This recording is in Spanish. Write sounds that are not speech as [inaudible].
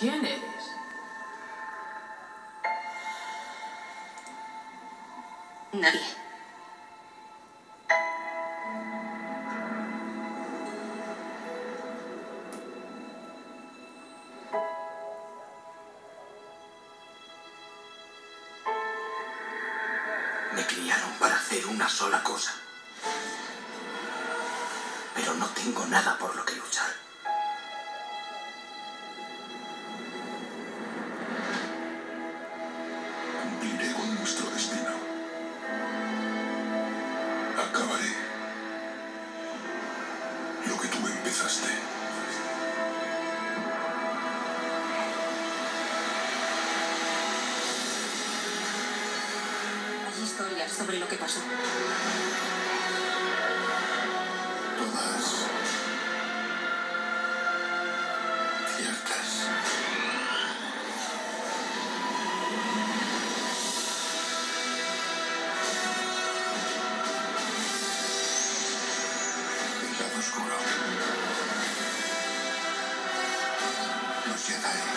¿Quién eres? Nadie. Me criaron para hacer una sola cosa. Pero no tengo nada por lo que empezaste. Hay historias sobre lo que pasó. Todas ciertas. Oscuro. Thank [laughs] you.